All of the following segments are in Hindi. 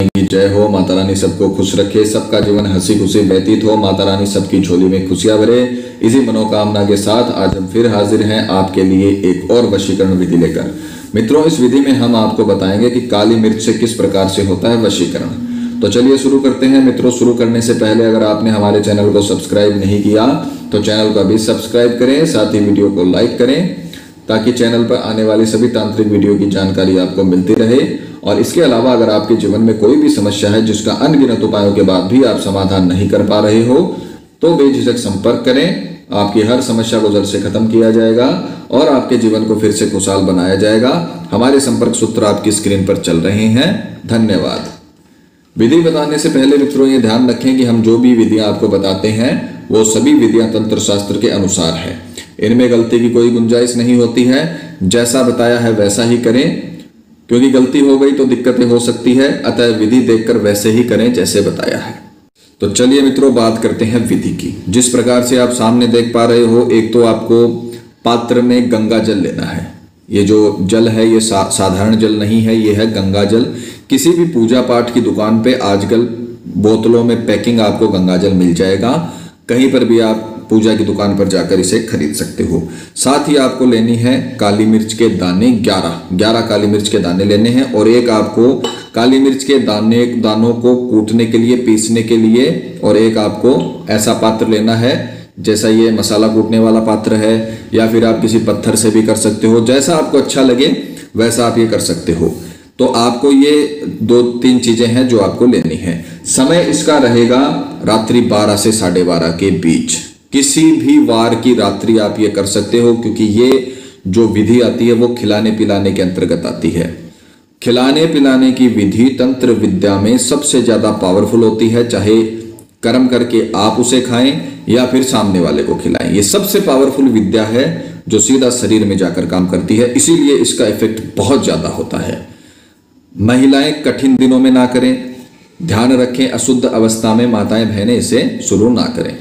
जय हो, माता रानी सबको खुश रखे, सबका जीवन हँसी खुशी व्यतीत हो, माता रानी सबकी झोली में खुशियाँ भरे। इसी मनोकामना के साथ आज हम फिर हाजिर हैं आपके लिए एक और वशीकरण विधि लेकर। मित्रों, इस विधि में हम आपको बताएँगे कि काली मिर्च से किस प्रकार से होता है वशीकरण। तो चलिए शुरू करते हैं। मित्रों, शुरू करने से पहले अगर आपने हमारे चैनल को सब्सक्राइब नहीं किया तो चैनल को अभी सब्सक्राइब करें, साथ ही वीडियो को लाइक करें, ताकि चैनल पर आने वाली सभी तांत्रिक वीडियो की जानकारी आपको मिलती रहे। और इसके अलावा अगर आपके जीवन में कोई भी समस्या है जिसका अनगिनत उपायों के बाद भी आप समाधान नहीं कर पा रहे हो तो बेझिझक संपर्क करें। आपकी हर समस्या को जड़ से खत्म किया जाएगा और आपके जीवन को फिर से खुशहाल बनाया जाएगा। हमारे संपर्क सूत्र आपकी स्क्रीन पर चल रहे हैं। धन्यवाद। विधि बताने से पहले मित्रों, ये ध्यान रखें कि हम जो भी विधियाँ आपको बताते हैं, वो सभी विधियाँ तंत्र शास्त्र के अनुसार है। इनमें गलती की कोई गुंजाइश नहीं होती है। जैसा बताया है वैसा ही करें। क्योंकि गलती हो गई तो दिक्कतें हो सकती है अतः विधि देखकर वैसे ही करें जैसे बताया है। तो चलिए मित्रों बात करते हैं विधि की। जिस प्रकार से आप सामने देख पा रहे हो एक तो आपको पात्र में गंगा जल लेना है। ये जो जल है ये सा, साधारण जल नहीं है ये है गंगा जल। किसी भी पूजा पाठ की दुकान पे आजकल बोतलों में पैकिंग आपको गंगा जल मिल जाएगा। कहीं पर भी आप पूजा की दुकान पर जाकर इसे खरीद सकते हो। साथ ही आपको लेनी है काली मिर्च के दाने 11 11 काली मिर्च के दाने लेने हैं और एक आपको काली मिर्च के दाने, दानों को कूटने के लिए, पीसने के लिए और एक आपको ऐसा पात्र लेना है जैसा ये मसाला कूटने वाला पात्र है या फिर आप किसी पत्थर से भी कर सकते हो। जैसा आपको अच्छा लगे, वैसा आप ये कर सकते हो। तो आपको ये दो तीन चीज़ें हैं जो आपको लेनी है। समय इसका रहेगा रात्रि 12 से साढ़े बारह के बीच। किसी भी वार की रात्रि आप ये कर सकते हो, क्योंकि ये जो विधि आती है वो खिलाने पिलाने के अंतर्गत आती है। खिलाने पिलाने की विधि तंत्र विद्या में सबसे ज़्यादा पावरफुल होती है, चाहे कर्म करके आप उसे खाएँ या फिर सामने वाले को खिलाएँ। ये सबसे पावरफुल विद्या है जो सीधा शरीर में जाकर काम करती है, इसीलिए इसका इफ़ेक्ट बहुत ज़्यादा होता है। महिलाएँ कठिन दिनों में ना करें, ध्यान रखें, अशुद्ध अवस्था में माताएँ बहनें इसे शुरू ना करें।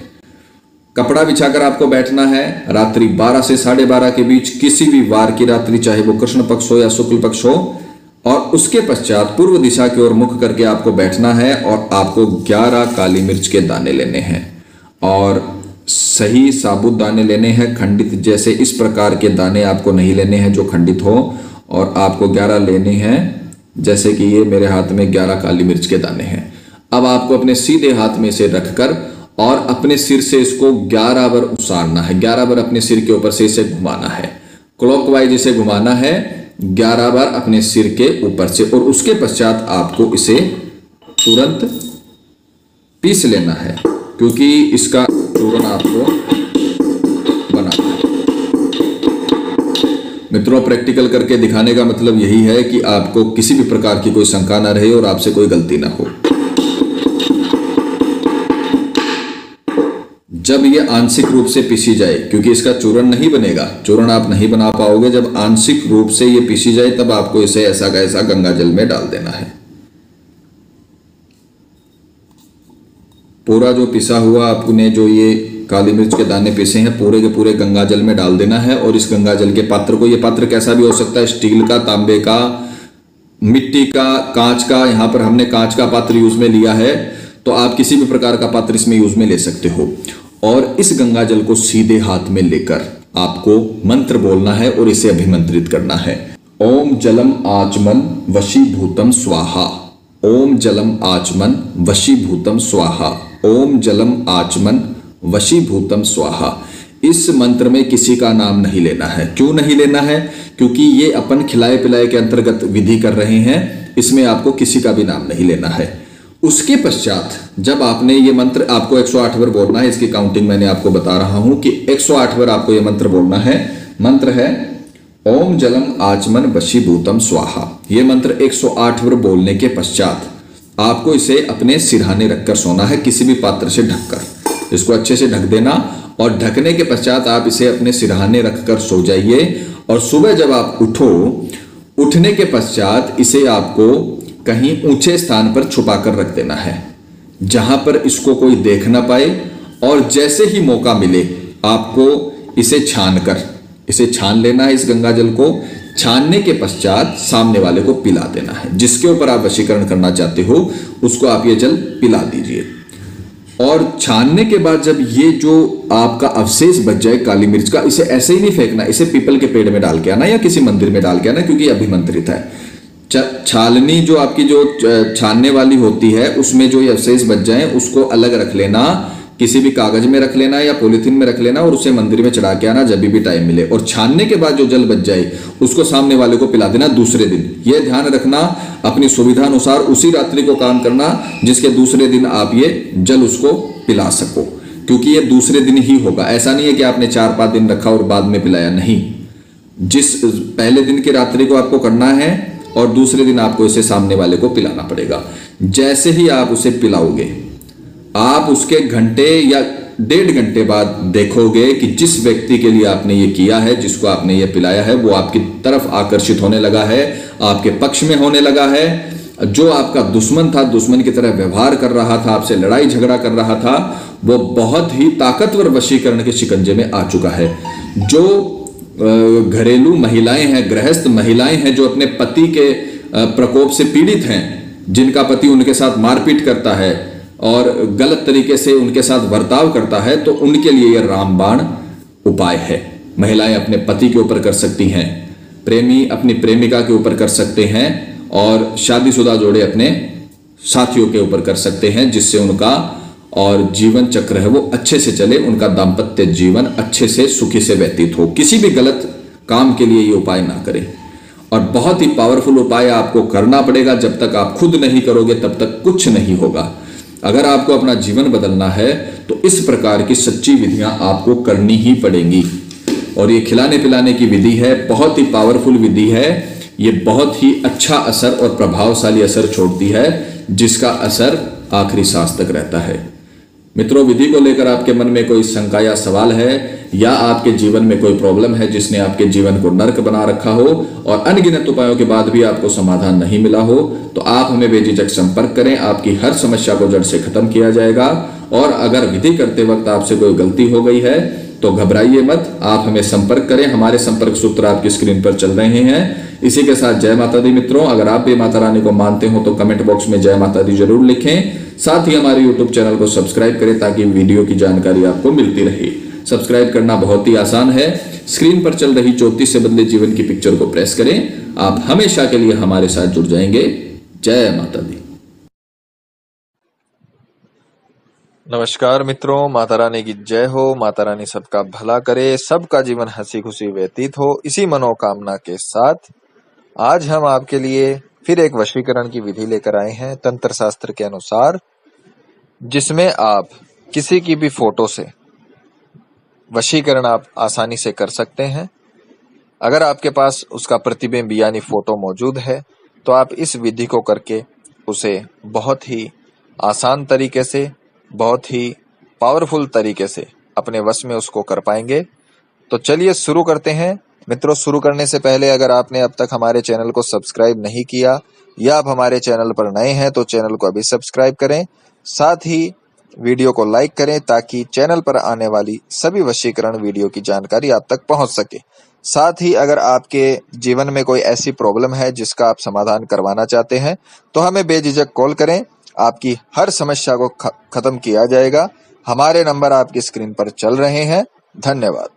कपड़ा बिछाकर आपको बैठना है, रात्रि 12 से साढ़े बारह के बीच किसी भी वार की रात्रि, चाहे वो कृष्ण पक्ष हो या शुक्ल पक्ष हो, और उसके पश्चात पूर्व दिशा की ओर मुख करके आपको बैठना है और आपको 11 काली मिर्च के दाने लेने हैं। और सही साबुत दाने लेने हैं, खंडित जैसे इस प्रकार के दाने आपको नहीं लेने हैं जो खंडित हो, और आपको 11 लेने हैं, जैसे कि ये मेरे हाथ में 11 काली मिर्च के दाने हैं। अब आपको अपने सीधे हाथ में इसे रखकर और अपने सिर से इसको 11 बार उसारना है। 11 बार अपने सिर के ऊपर से इसे घुमाना है। क्लॉकवाइज इसे घुमाना है 11 बार अपने सिर के ऊपर से और उसके पश्चात आपको इसे तुरंत पीस लेना है, क्योंकि इसका चूर्ण आपको बनाना है। मित्रों प्रैक्टिकल करके दिखाने का मतलब यही है कि आपको किसी भी प्रकार की कोई शंका ना रहे और आपसे कोई गलती ना हो। जब ये आंशिक रूप से पीसी जाए, क्योंकि इसका चूरण नहीं बनेगा, चूरण आप नहीं बना पाओगे, जब आंशिक रूप से ये पीसी जाए, तब आपको इसे ऐसा का ऐसा गंगा जल में डाल देना है। पूरा जो पिसा हुआ आपने जो ये काली मिर्च के दाने पीसे हैं, पूरे के पूरे गंगा जल में डाल देना है, और इस गंगा जल के पात्र को, ये पात्र कैसा भी हो सकता है, स्टील का, तांबे का, मिट्टी का, कांच का, यहाँ पर हमने कांच का पात्र यूज़ में लिया है तो आप किसी भी प्रकार का पात्र इसमें यूज़ में ले सकते हो। और इस गंगा जल को सीधे हाथ में लेकर आपको मंत्र बोलना है और इसे अभिमंत्रित करना है। ओम जलम आचमन वशीभूतम स्वाहा। ओम जलम आचमन वशीभूतम स्वाहा। ओम जलम आचमन वशीभूतम स्वाहा। इस मंत्र में किसी का नाम नहीं लेना है। क्यों नहीं लेना है? क्योंकि ये अपन खिलाए पिलाए के अंतर्गत विधि कर रहे हैं। इसमें आपको किसी का भी नाम नहीं लेना है। उसके पश्चात जब आपने ये मंत्र आपको 108 बार बोलना है, इसकी काउंटिंग मैंने आपको बता रहा हूँ कि 108 बार आपको ये मंत्र बोलना है। मंत्र है, ओम जलम आचमन वशीभूतम स्वाहा। ये मंत्र 108 बार बोलने के पश्चात आपको इसे अपने सिरहाने रखकर सोना है, किसी भी पात्र से ढककर। इसको अच्छे से ढक देना और ढकने के पश्चात आप इसे अपने सिरहाने रखकर सो जाइए। और सुबह जब आप उठो, उठने के पश्चात इसे आपको कहीं ऊँचे स्थान पर छुपा कर रख देना है। जहाँ पर इसको कोई देख ना पाए और जैसे ही मौका मिले, आपको इसे छान कर, इसे छान लेना है इस गंगा जल को। छानने के पश्चात सामने वाले को पिला देना है। जिसके ऊपर आप वशीकरण करना चाहते हो, उसको आप ये जल पिला दीजिए। और छानने के बाद जब ये जो आपका अवशेष बच जाए काली मिर्च का, इसे ऐसे ही नहीं फेंकना, इसे पीपल के पेड़ में डाल के आना या किसी मंदिर में डाल के आना, क्योंकि अभिमंत्रित है। छालनी जो आपकी जो छानने वाली होती है, उसमें जो ये अवशेष बच जाए, उसको अलग रख लेना, किसी भी कागज़ में रख लेना या पॉलिथीन में रख लेना और उसे मंदिर में चढ़ा के आना जब भी टाइम मिले। और छानने के बाद जो जल बच जाए, उसको सामने वाले को पिला देना दूसरे दिन। यह ध्यान रखना, अपनी सुविधा अनुसार उसी रात्रि को काम करना, जिसके दूसरे दिन आप ये जल उसको पिला सको। क्योंकि ये दूसरे दिन ही होगा। ऐसा नहीं है कि आपने चार पाँच दिन रखा और बाद में पिलाया नहीं। जिस, पहले दिन की रात्रि को आपको करना है और दूसरे दिन आपको इसे सामने वाले को पिलाना पड़ेगा। जैसे ही आप उसे पिलाओगे, आप उसके घंटे या डेढ़ घंटे बाद देखोगे कि जिस व्यक्ति के लिए आपने ये किया है, जिसको आपने ये पिलाया है, वो आपकी तरफ़ आकर्षित होने लगा है, आपके पक्ष में होने लगा है। जो आपका दुश्मन था, दुश्मन की तरह व्यवहार कर रहा था, आपसे लड़ाई झगड़ा कर रहा था, वो बहुत ही ताकतवर वशीकरण के शिकंजे में आ चुका है। जो घरेलू महिलाएँ हैं, गृहस्थ महिलाएँ हैं जो अपने पति के प्रकोप से पीड़ित हैं, जिनका पति उनके साथ मारपीट करता है और गलत तरीके से उनके साथ बर्ताव करता है तो उनके लिए यह रामबाण उपाय है। महिलाएँ अपने पति के ऊपर कर सकती हैं, प्रेमी अपनी प्रेमिका के ऊपर कर सकते हैं और शादीशुदा जोड़े अपने साथियों के ऊपर कर सकते हैं, जिससे उनका और जीवन चक्र है वो अच्छे से चले, उनका दाम्पत्य जीवन अच्छे से, सुखी से व्यतीत हो। किसी भी गलत काम के लिए ये उपाय ना करें। और बहुत ही पावरफुल उपाय आपको करना पड़ेगा, जब तक आप खुद नहीं करोगे, तब तक कुछ नहीं होगा। अगर आपको अपना जीवन बदलना है तो इस प्रकार की सच्ची विधियाँ आपको करनी ही पड़ेंगी। और ये खिलाने पिलाने की विधि है, बहुत ही पावरफुल विधि है। ये बहुत ही अच्छा असर और प्रभावशाली असर छोड़ती है, जिसका असर आखिरी सांस तक रहता है। मित्रों, विधि को लेकर आपके मन में कोई शंका या सवाल है, या आपके जीवन में कोई प्रॉब्लम है जिसने आपके जीवन को नर्क बना रखा हो, और अनगिनत उपायों के बाद भी आपको समाधान नहीं मिला हो तो आप हमें बेझिझक संपर्क करें। आपकी हर समस्या को जड़ से खत्म किया जाएगा। और अगर विधि करते वक्त आपसे कोई गलती हो गई है तो घबराइए मत। आप हमें संपर्क करें। हमारे संपर्क सूत्र आपकी स्क्रीन पर चल रहे हैं। इसी के साथ जय माता दी, मित्रों। अगर आप भी माता रानी को मानते हो तो कमेंट बॉक्स में जय माता दी ज़रूर लिखें। साथ ही हमारे यूट्यूब चैनल को सब्सक्राइब करें ताकि वीडियो की जानकारी आपको मिलती रहे। सब्सक्राइब करना बहुत ही आसान है। स्क्रीन पर चल रही चौतीस से बदले जीवन की पिक्चर को प्रेस करें। आप हमेशा के लिए हमारे साथ जुड़ जाएँगे। जय माता दी। नमस्कार मित्रों, माता रानी की जय हो। माता रानी सबका भला करे, सबका जीवन हँसी खुशी व्यतीत हो। इसी मनोकामना के साथ आज हम आपके लिए फिर एक वशीकरण की विधि लेकर आए हैं तंत्र शास्त्र के अनुसार, जिसमें आप किसी की भी फ़ोटो से वशीकरण आप आसानी से कर सकते हैं। अगर आपके पास उसका प्रतिबिंब यानी फ़ोटो मौजूद है तो आप इस विधि को करके उसे बहुत ही आसान तरीके से, बहुत ही पावरफुल तरीके से अपने वश में उसको कर पाएँगे। तो चलिए शुरू करते हैं। मित्रों, शुरू करने से पहले अगर आपने अब तक हमारे चैनल को सब्सक्राइब नहीं किया या आप हमारे चैनल पर नए हैं तो चैनल को अभी सब्सक्राइब करें। साथ ही वीडियो को लाइक करें ताकि चैनल पर आने वाली सभी वशीकरण वीडियो की जानकारी आप तक पहुँच सके। साथ ही अगर आपके जीवन में कोई ऐसी प्रॉब्लम है जिसका आप समाधान करवाना चाहते हैं तो हमें बेझिझक कॉल करें। आपकी हर समस्या को खत्म किया जाएगा। हमारे नंबर आपकी स्क्रीन पर चल रहे हैं। धन्यवाद।